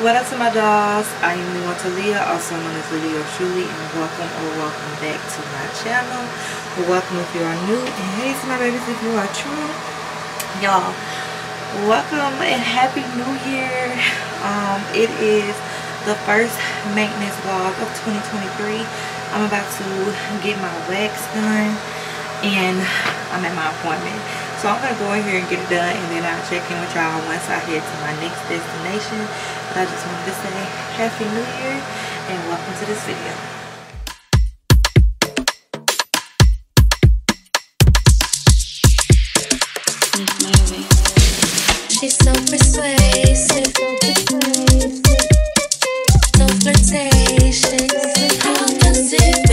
What up to my dolls? I am Leon also known as LeeLee UrsTruLee, and welcome or welcome back to my channel. Welcome if you are new, and hey to my babies if you are true. Y'all, welcome and happy new year. Um, it is the first maintenance vlog of 2023. I'm about to get my wax done, and I'm at my appointment. So I'm going to go in here and get it done and then I'll check in with y'all once I head to my next destination. But I just wanted to say Happy New Year and welcome to this video. She's so persuasive, so flirtatious. How does it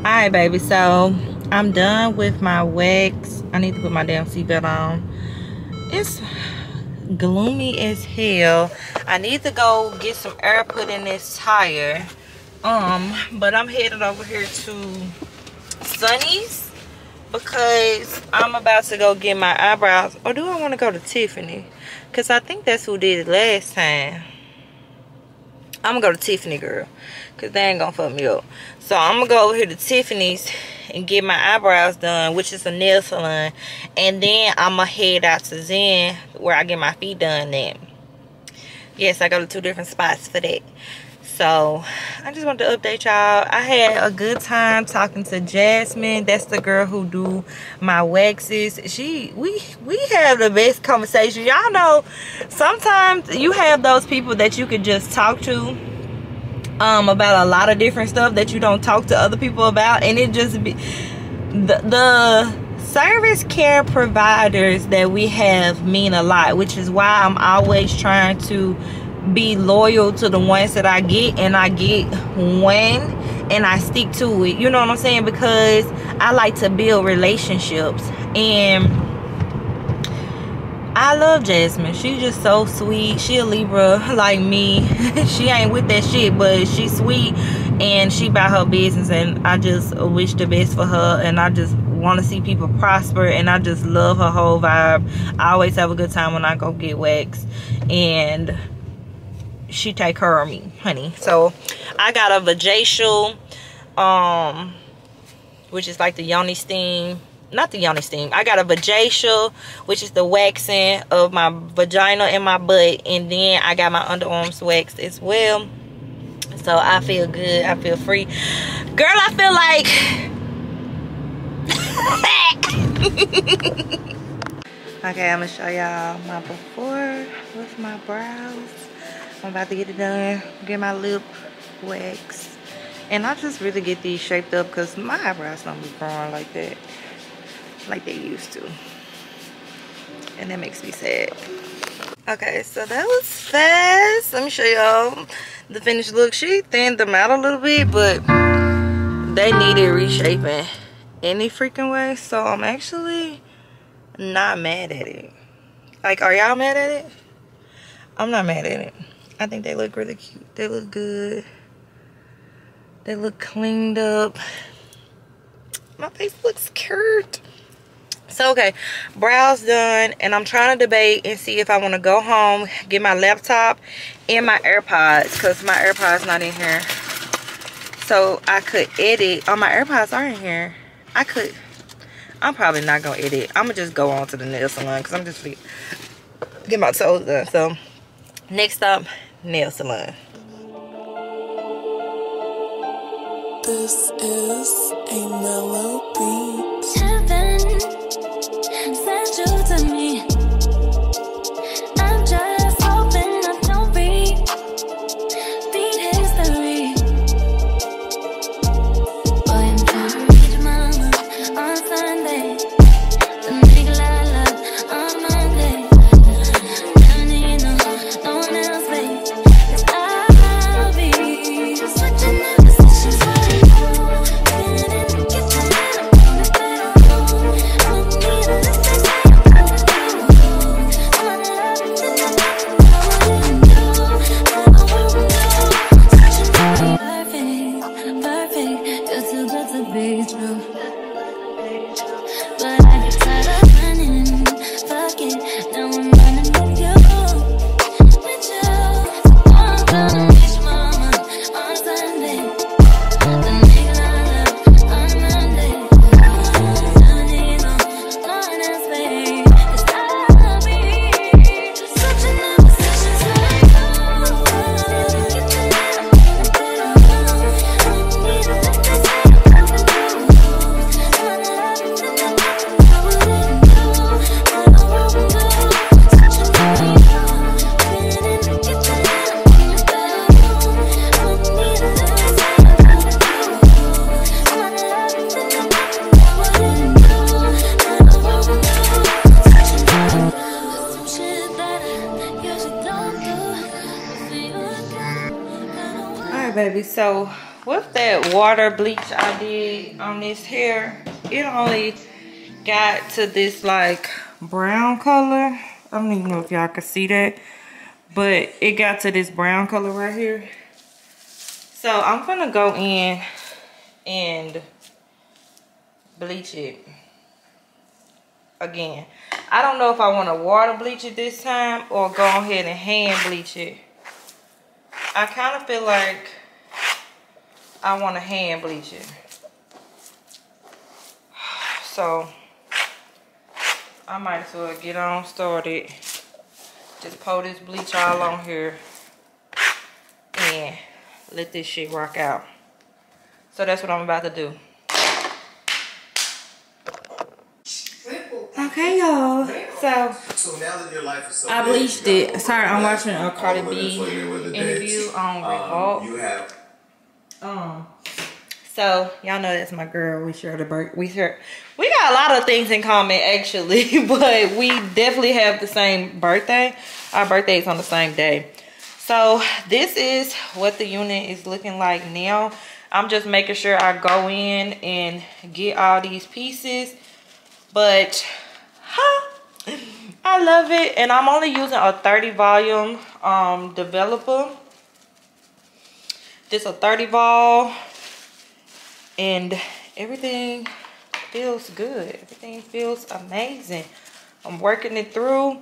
Alright, baby. So I'm done with my wax. I need to put my damn seatbelt on. It's gloomy as hell. I need to go get some air put in this tire. Um, but I'm headed over here to Sunny's because I'm about to go get my eyebrows. Or do I want to go to Tiffany? Because I think that's who did it last time. I'm to go to Tiffany, girl. Because they ain't to fuck me up. So I'm to go over here to Tiffany's and get my eyebrows done, which is a nail salon. And then I'm to head out to Zen where I get my feet done then Yes, I go to two different spots for that. So, I just wanted to update y'all. I had a good time talking to Jasmine. That's the girl who do my waxes. She, we, we have the best conversation. Y'all know, sometimes you have those people that you could just talk to um, about a lot of different stuff that you don't talk to other people about. And it just be, the, the service care providers that we have mean a lot. Which is why I'm always trying to be loyal to the ones that I get and I get when and I stick to it. You know what I'm saying? Because I like to build relationships and I love Jasmine. She's just so sweet. She a Libra like me. she ain't with that shit, but she's sweet and she about her business and I just wish the best for her and I just want to see people prosper and I just love her whole vibe. I always have a good time when I go get waxed and she take care of me, honey. So I got a vajacial, um, which is like the yoni steam. Not the yoni steam. I got a vajacial, which is the waxing of my vagina and my butt. And then I got my underarms waxed as well. So I feel good. I feel free. Girl, I feel like... okay, I'm going to show y'all my before with my brows. I'm about to get it done. Get my lip wax. And I just really get these shaped up because my eyebrows don't be growing like that. Like they used to. And that makes me sad. Okay, so that was fast. Let me show y'all the finished look. She thinned them out a little bit, but they needed reshaping any freaking way. So I'm actually not mad at it. Like, are y'all mad at it? I'm not mad at it. I think they look really cute. They look good. They look cleaned up. My face looks cute. so okay brows done and i'm trying to debate and see if i want to go home get my laptop and my airpods because my airpods not in here so i could edit oh my airpods are in here i could i'm probably not gonna edit i'm gonna just go on to the nail salon because i'm just get my toes done so next up nail salon this is a mellow beat. Baby. So with that water bleach i did on this hair it only got to this like brown color. I don't even know if y'all can see that but it got to this brown color right here. So i'm gonna go in and bleach it again. I don't know if i want to water bleach it this time or go ahead and hand bleach it. I kind of feel like I want to hand bleach it. So, I might as well get on started. Just pour this bleach all on here. And let this shit rock out. So that's what I'm about to do. Okay, y'all. So, so now that your life is so I bleached it. Sorry, I'm watching a Cardi B interview on Revolt. Um, you have um, so y'all know that's my girl. We share the birth. We share. We got a lot of things in common actually, but we definitely have the same birthday. Our birthday is on the same day. So this is what the unit is looking like now. I'm just making sure I go in and get all these pieces. But, huh, I love it. And I'm only using a 30 volume um, developer just a 30 ball. and everything feels good. Everything feels amazing. I'm working it through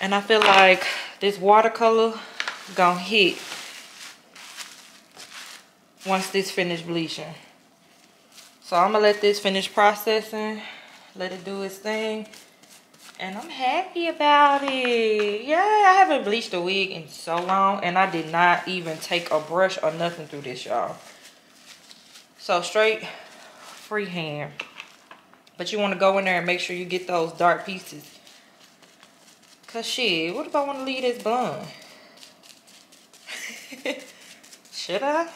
and i feel like this watercolor gonna hit once this finish bleaching. So i'm gonna let this finish processing let it do its thing and I'm happy about it. Yeah, I haven't bleached a wig in so long, and I did not even take a brush or nothing through this, y'all. So straight freehand. But you want to go in there and make sure you get those dark pieces. Cause shit, what if I want to leave this blonde? Should I?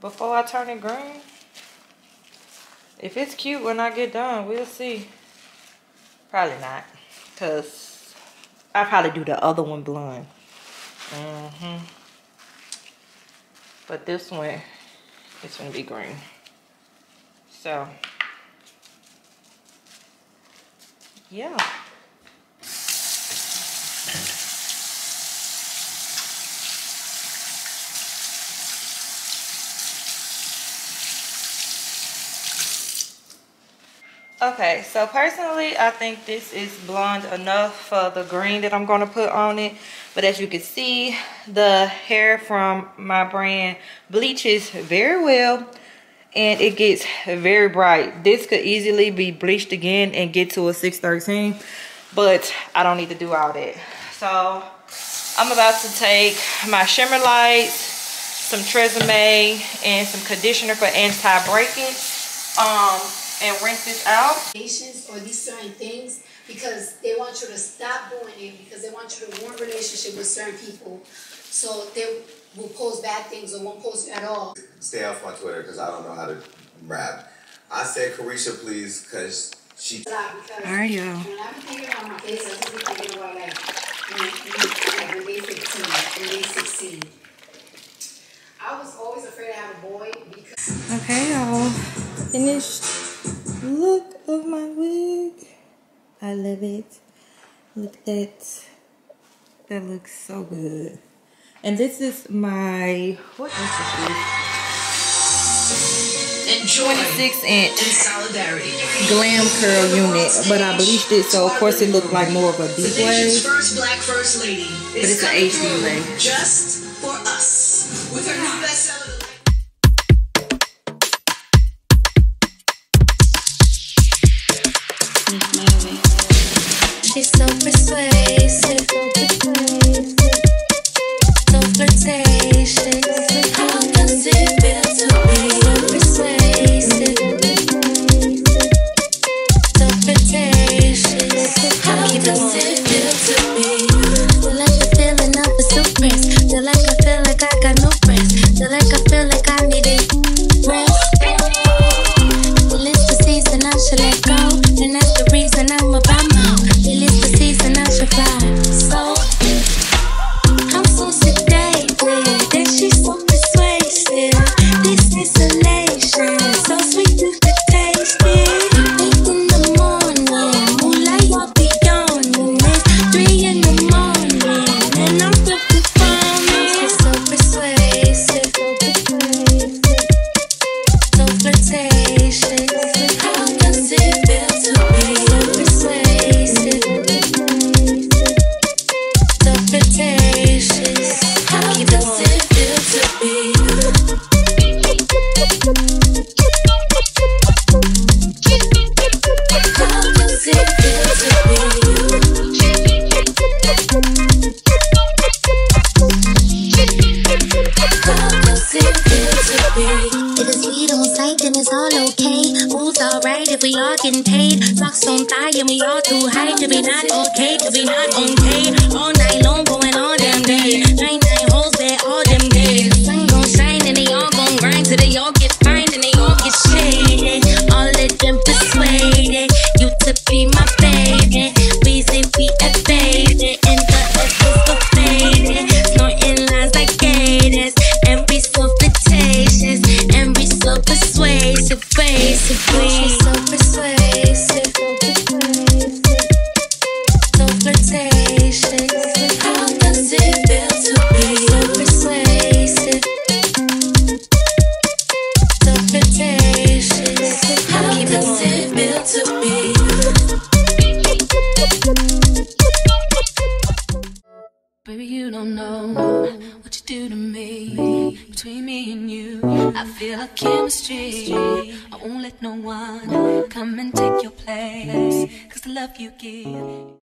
Before I turn it green? If it's cute when I get done, we'll see. Probably not. Because i probably do the other one blonde. Mm-hmm. But this one is going to be green. So, yeah. Okay, so personally, I think this is blonde enough for the green that I'm going to put on it. But as you can see, the hair from my brand bleaches very well. And it gets very bright. This could easily be bleached again and get to a 613. But I don't need to do all that. So I'm about to take my shimmer lights, some Tresemme, and some conditioner for anti-breakage. Um, and rinse this out. Patience or these certain things because they want you to stop doing it because they want you to ruin relationship with certain people. So they will post bad things or won't post at all. Stay off my Twitter because I don't know how to rap. I said Carisha, please, because she. All right, y'all. When I'm thinking about my face, I just be thinking about like when, like when they 15, when they 16. I was always afraid to have a boy because. Okay, y'all. Finished Love it. Look at that. That looks so good. And this is my, what is this? Enjoy 26 inch in solidarity. glam curl unit, but I bleached it, so of course it looked like more of a deep wave. first black first lady is it's an HD wave. just for us with her new bestseller. She's so persuasive, so flirtatious. How does it feel to be getting paid. Socks on thigh and we all too high to be not okay, to be not okay. All night long, going all damn day. Nine nine holes there all them days. Sun gon' shine and they all gon' grind till they all get feel a chemistry. I won't let no one come and take your place. Cause the love you give.